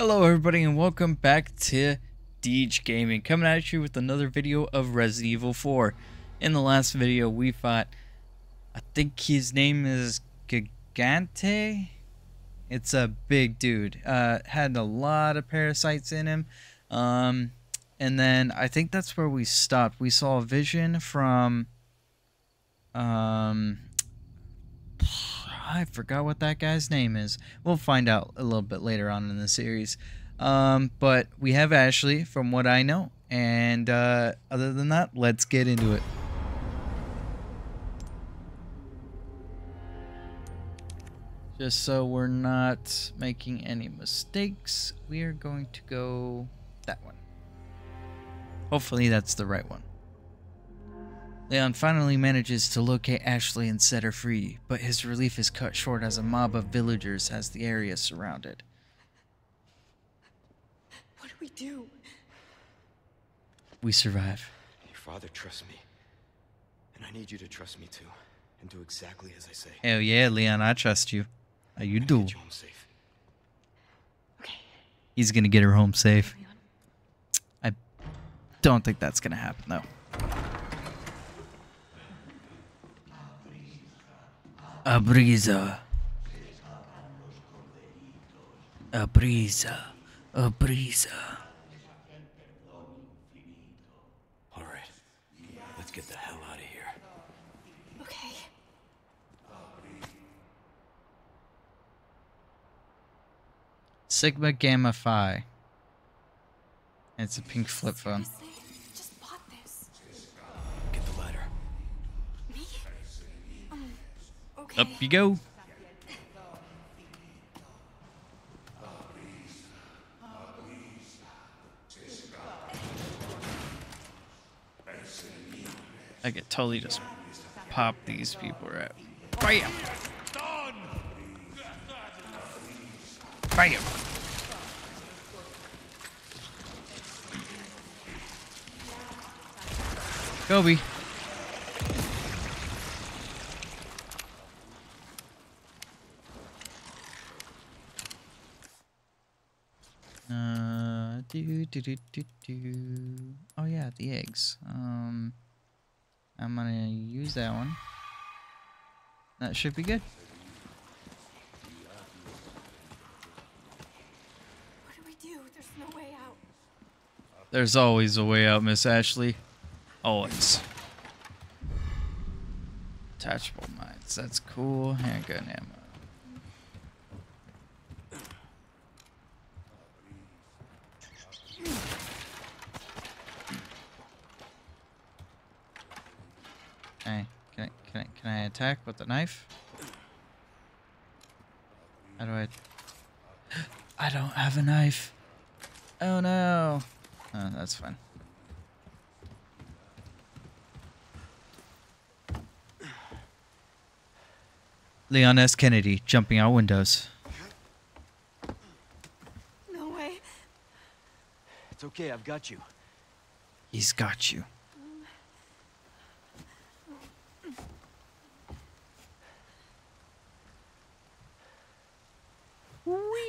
Hello everybody and welcome back to Deej Gaming, coming at you with another video of Resident Evil 4. In the last video we fought, I think his name is Gigante? It's a big dude, uh, had a lot of parasites in him, um, and then I think that's where we stopped. We saw a vision from, um, I forgot what that guy's name is. We'll find out a little bit later on in the series. Um, but we have Ashley, from what I know. And uh, other than that, let's get into it. Just so we're not making any mistakes, we are going to go that one. Hopefully that's the right one. Leon finally manages to locate Ashley and set her free, but his relief is cut short as a mob of villagers has the area surrounded. What do we do? We survive. Your father trusts me. And I need you to trust me too. And do exactly as I say. Hell yeah, Leon, I trust you. How you I do? Get you home safe. Okay. He's gonna get her home safe. Leon. I don't think that's gonna happen though. A brisa. A brisa. A brisa. All right. Let's get the hell out of here. Okay. Sigma Gamma Phi. It's a pink flip phone. Okay. Up you go. I could totally just pop these people right. Bam! Bam! Kobe. Uh, do, do, do, do. Oh yeah, the eggs. Um, I'm gonna use that one. That should be good. What do we do? There's no way out. There's always a way out, Miss Ashley. Always. Attachable mines. That's cool. Handgun ammo. Okay. Can I, can I, can I attack with the knife? How do I... I don't have a knife. Oh no. Oh, that's fine. Leon S. Kennedy jumping out windows. No way. It's okay, I've got you. He's got you.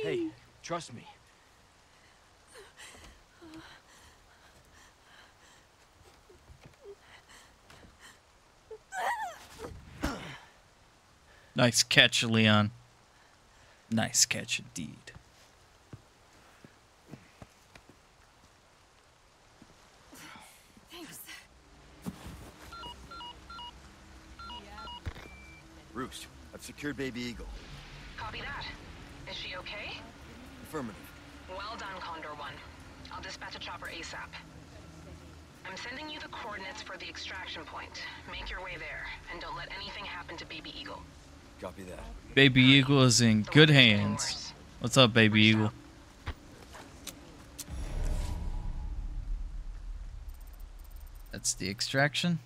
Hey, trust me. Nice catch, Leon. Nice catch indeed. Thanks. Roost, I've secured Baby Eagle. Copy that. Is she okay? Affirmative. Well done, Condor One. I'll dispatch a chopper ASAP. I'm sending you the coordinates for the extraction point. Make your way there, and don't let anything happen to Baby Eagle. Copy that. Baby Eagle is in The good hands. What's up, Baby Reach Eagle? out. That's the extraction.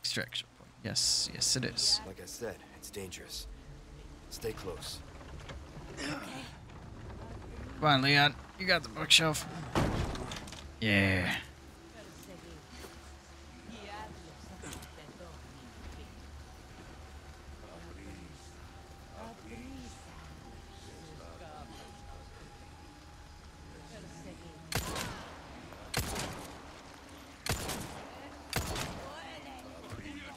Extraction point. Yes, yes, it is. Like I said, it's dangerous. Stay close. Come on, Leon. You got the bookshelf. Yeah.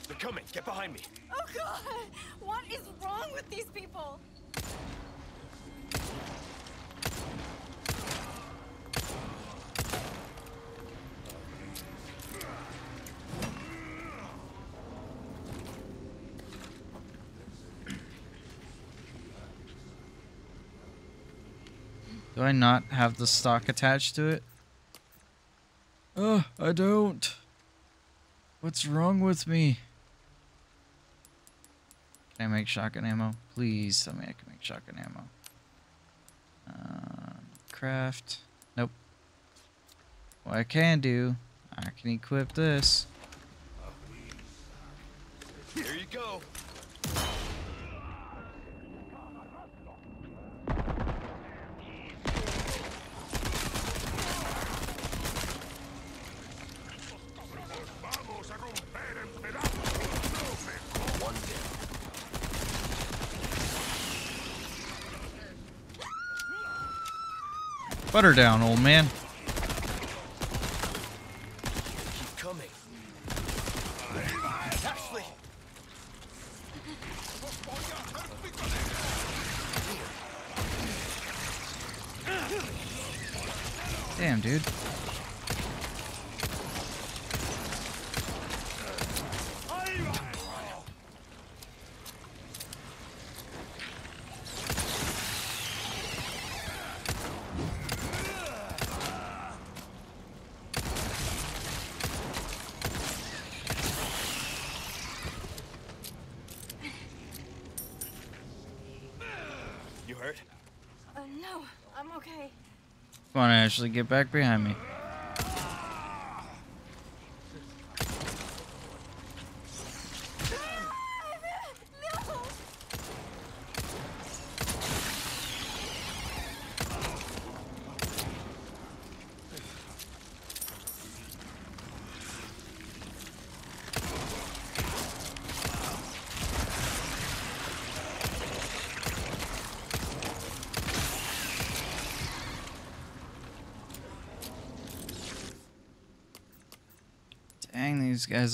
They're coming. Get behind me. Oh, God. What is wrong with these people? Do I not have the stock attached to it? Oh, I don't. What's wrong with me? Can I make shotgun ammo? Please tell me I can make shotgun ammo. Uh, craft. Nope. What I can do, I can equip this. Here you go. One down. Butter down, old man. Keep coming. Ashley! Damn, dude. You hurt? Uh, no, I'm okay. Come on, Ashley, get back behind me. No!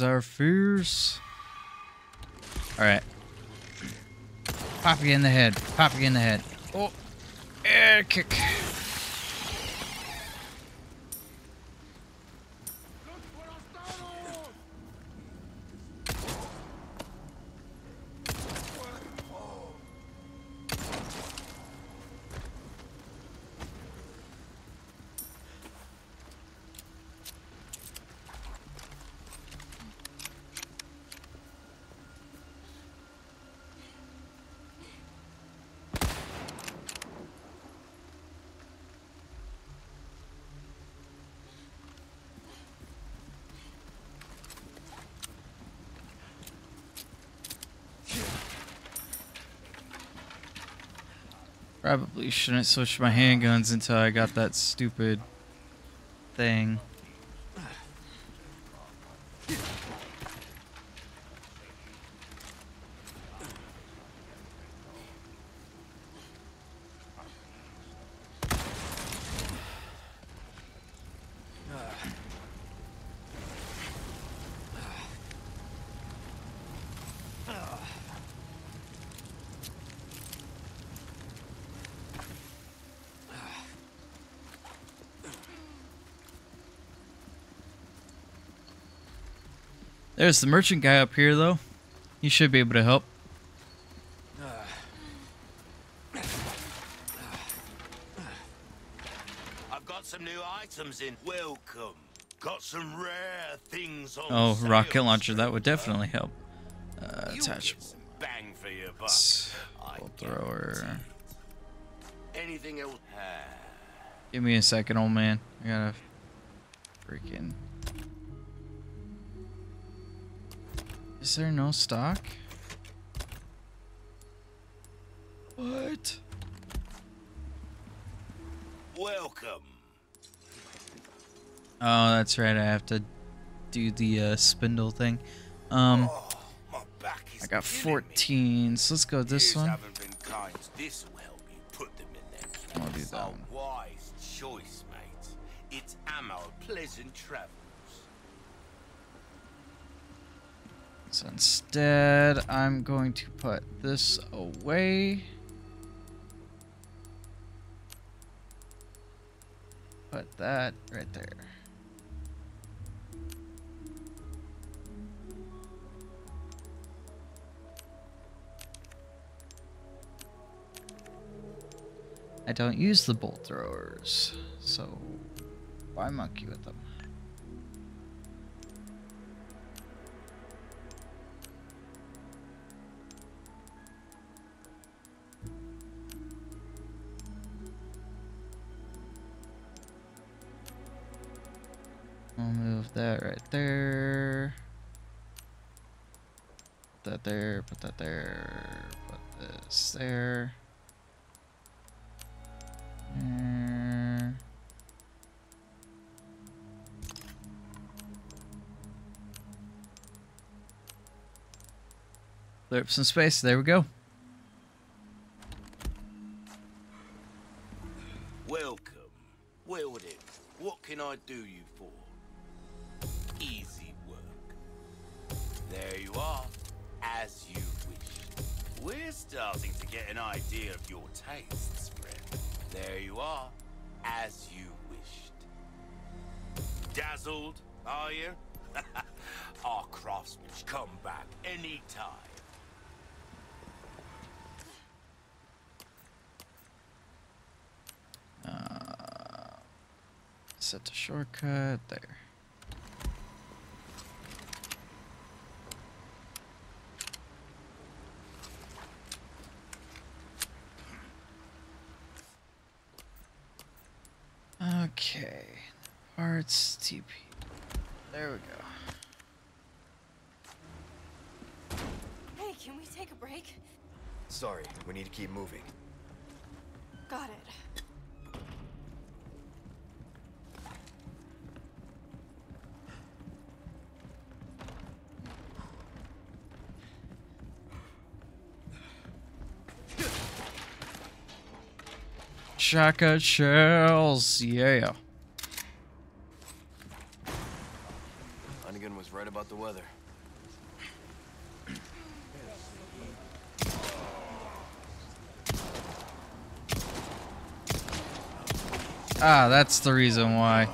Are fierce. Alright. Pop you in the head. Pop you in the head. Oh. Air kick. Probably shouldn't switch my handguns until I got that stupid thing. There's the merchant guy up here, though. He should be able to help. I've got some new items in. Welcome. Got some rare things on Oh, rocket launcher. That would definitely help. Uh, You'll attach bang for your buck. Bolt thrower. Anything else? Give me a second, old man. I gotta freaking. Is there no stock? What? welcome. Oh, that's right. I have to do the uh, spindle thing. Um, Oh, my back is I got killing me. 14, so let's go this Years one. haven't been kind. This will help you put them in their place. I'll do that one. wise choice, mate. It's ammo. Pleasant travels. So instead, I'm going to put this away. Put that right there. I don't use the bolt throwers, so why monkey with them? That right there. Put that there, put that there, put this there. Up some space. There we go. Time. Uh, set the shortcut there. Okay, parts TP. There we go. Hey, can we take a break? Sorry, we need to keep moving. Got it. Shaka shells, yeah. Hunnigan was right about the weather. Ah, that's the reason why.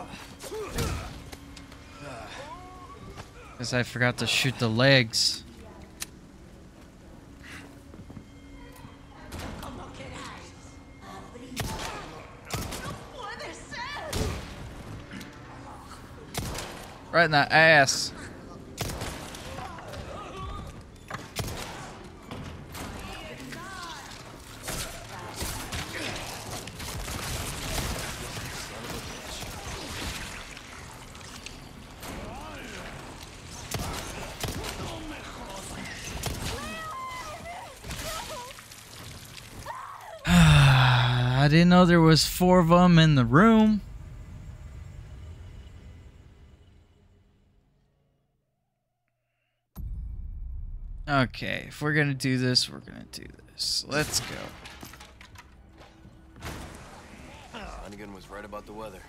Because I forgot to shoot the legs. Right in the ass. I didn't know there was four of them in the room. Okay, if we're gonna do this, we're gonna do this. Let's go. Hunnigan was right about the weather.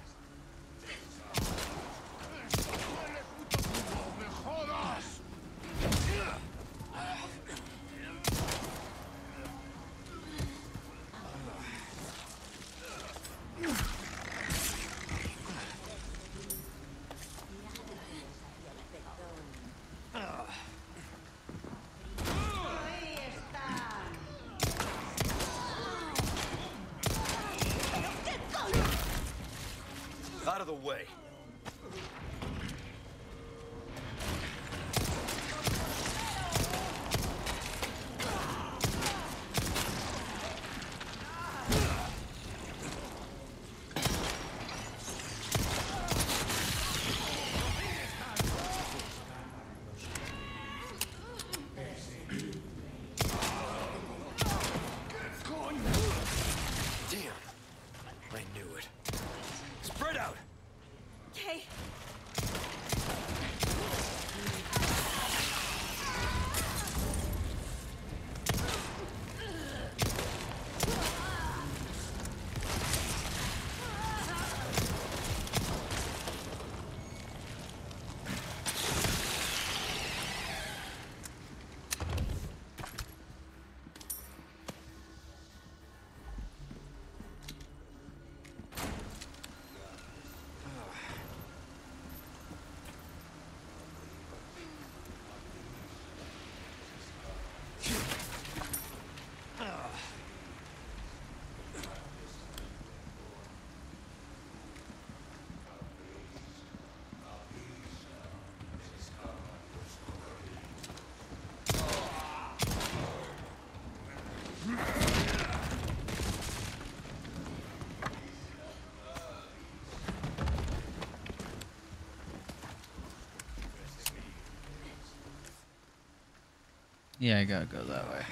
Yeah, I gotta go that way.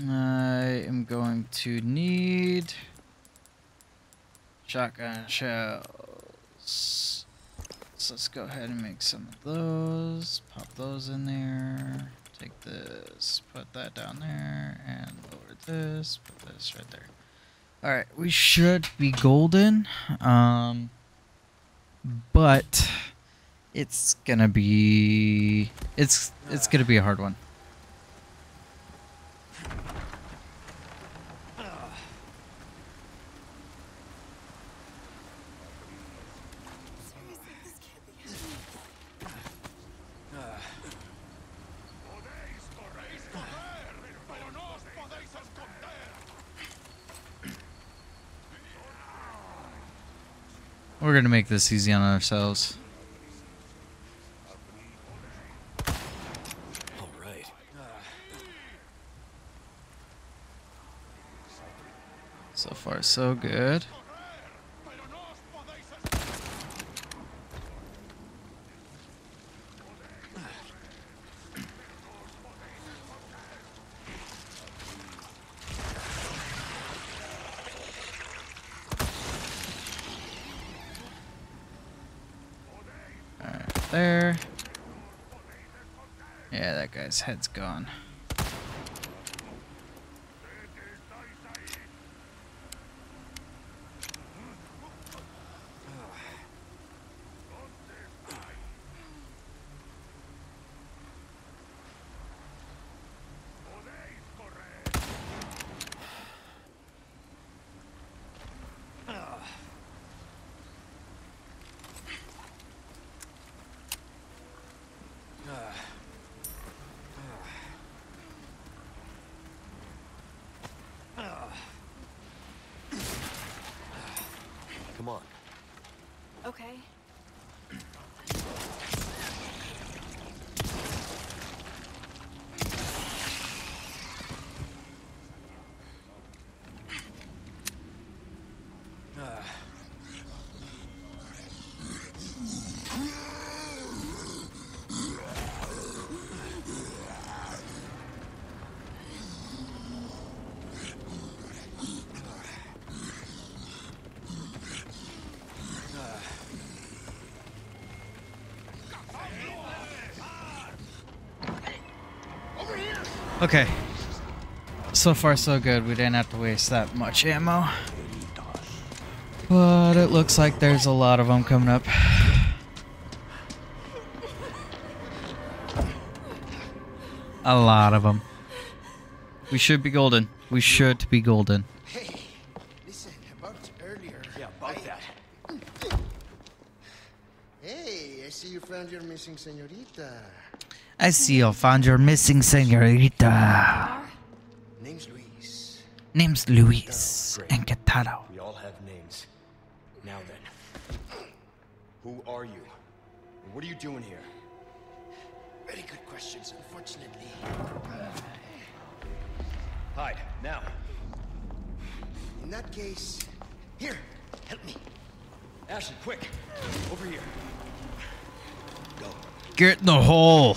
I am going to need shotgun shells. So let's go ahead and make some of those. Pop those in there. Take this, put that down there, and lower this, put this right there. Alright, we should be golden. Um, but it's gonna be it's it's gonna be a hard one. Seriously, this can't be happening. We're gonna make this easy on ourselves. So far, so good. Alright, there. Yeah, that guy's head's gone. Come on. Okay. Okay. So far, so good. We didn't have to waste that much ammo. But it looks like there's a lot of them coming up. A lot of them. We should be golden. We should be golden. Hey, listen, about earlier. Yeah, about that. Hey, I see you found your missing senorita. I see you found your missing senorita. Name's Luis. Name's Luis Encantado. We all have names. Now then. Who are you? And what are you doing here? Very good questions, unfortunately. Uh, hide, now. In that case, here, help me. Ashley, quick! Over here. Go. Get in the hole.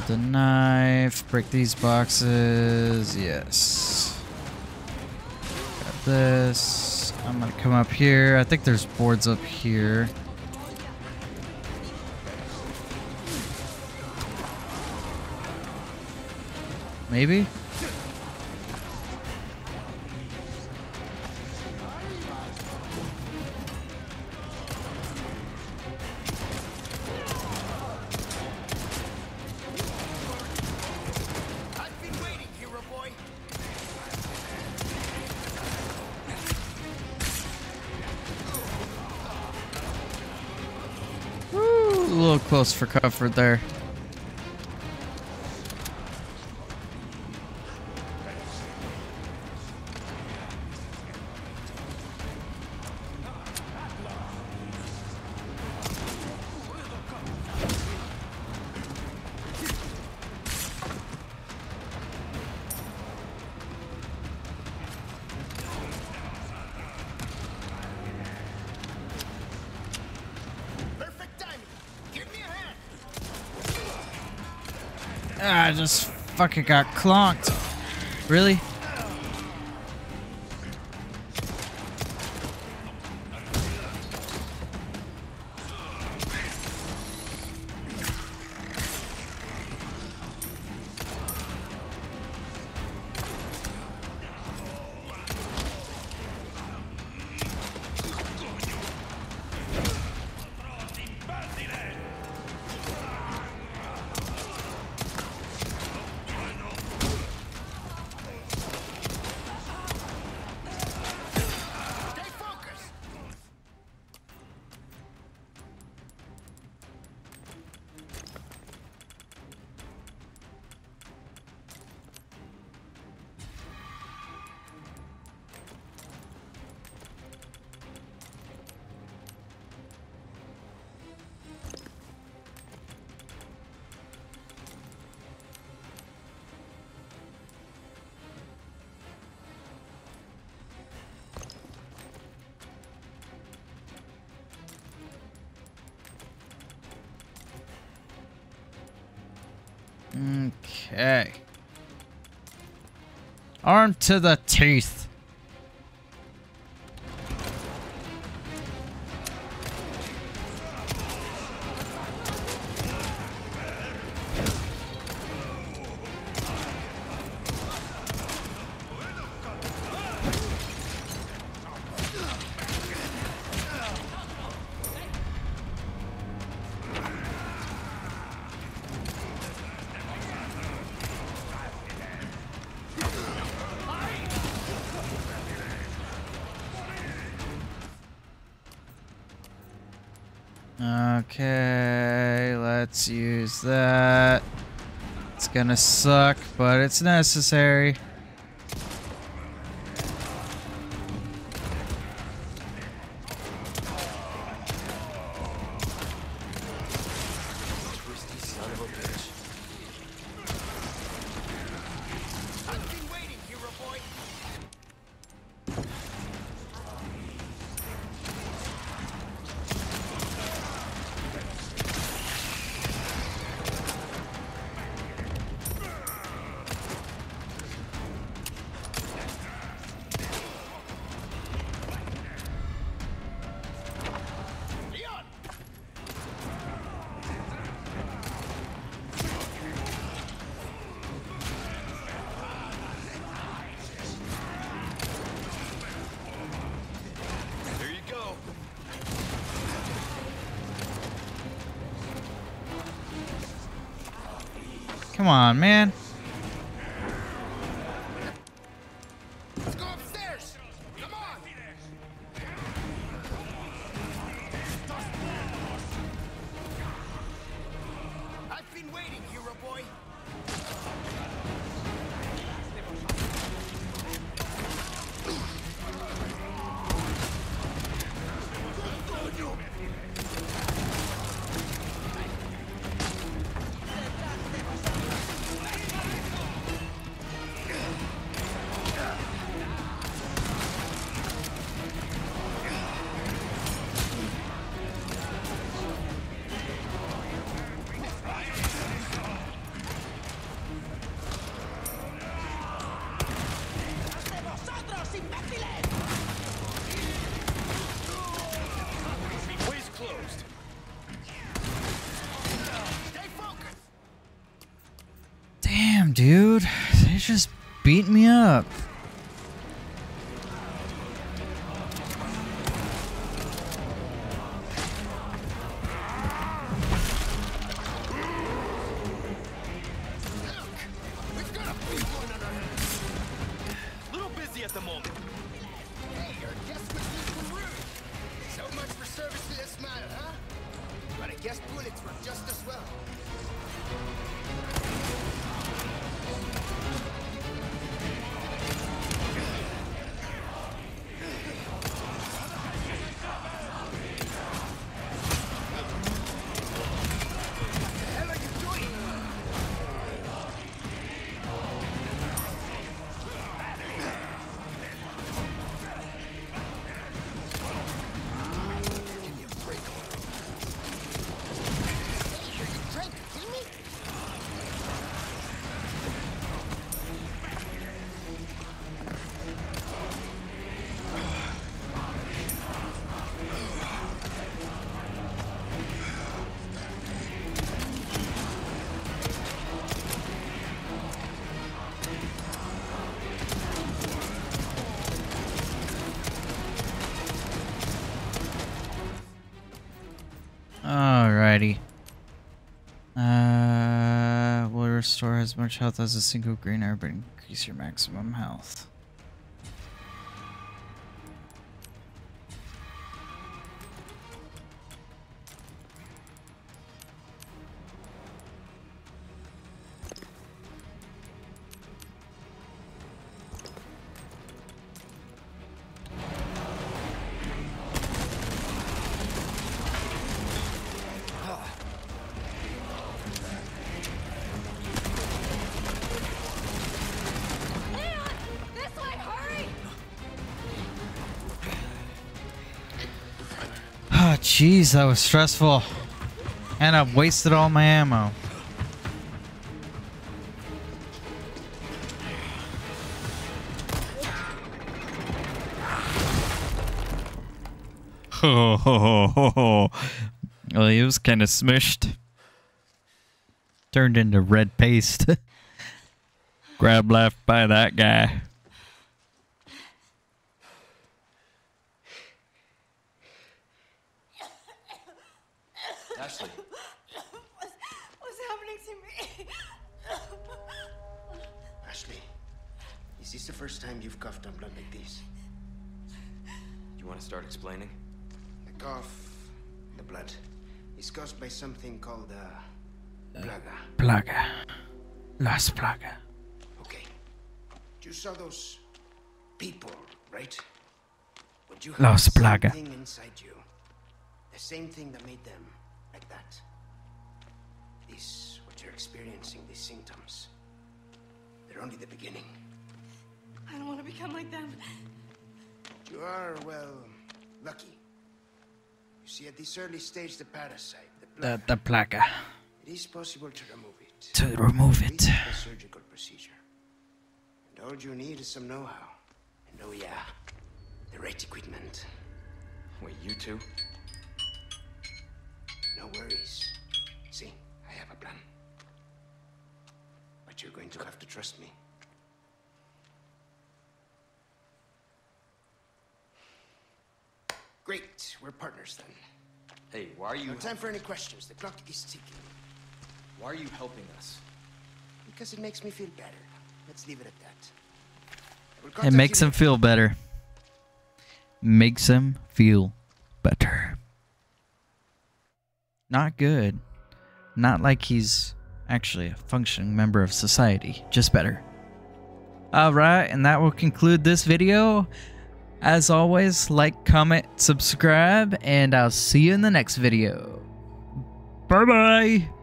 Grab the knife. Break these boxes. Yes. Got this. I'm gonna come up here. I think there's boards up here. Maybe? For comfort there. Ah, I just fucking got clonked. Really? Okay. Arm to the teeth. Okay, let's use that. It's gonna suck, but it's necessary. Come on, man. Restore as much health as a single green herb and increase your maximum health. Jeez, that was stressful. And I've wasted all my ammo. Ho ho ho ho ho. Well, he was kind of smushed. Turned into red paste. Grab left by that guy. The first time you've coughed on blood like this? you want to start explaining? The cough, the blood, is caused by something called uh, plaga. Plaga. Las Plaga. Okay. You saw those people, right? But you Los the same Plaga. thing inside you. The same thing that made them like that. This, what you're experiencing, these symptoms. They're only the beginning. I don't want to become like them. You are, well, lucky. You see, at this early stage, the parasite, the The, plaga, the Plaga. it is possible to remove it. To remove it. a surgical procedure. And all you need is some know-how. And oh yeah, the right equipment. Wait, you two? No worries. See, I have a plan. But you're going to have to trust me. Great, we're partners then. Hey, why are you No time for any questions. The clock is ticking. why are you helping us? Because it makes me feel better. Let's leave it at that. I will It makes him feel better. Makes him feel better. Not good. Not like he's actually a functioning member of society. Just better. Alright, and that will conclude this video. As always, like, comment, subscribe, and I'll see you in the next video. Bye bye!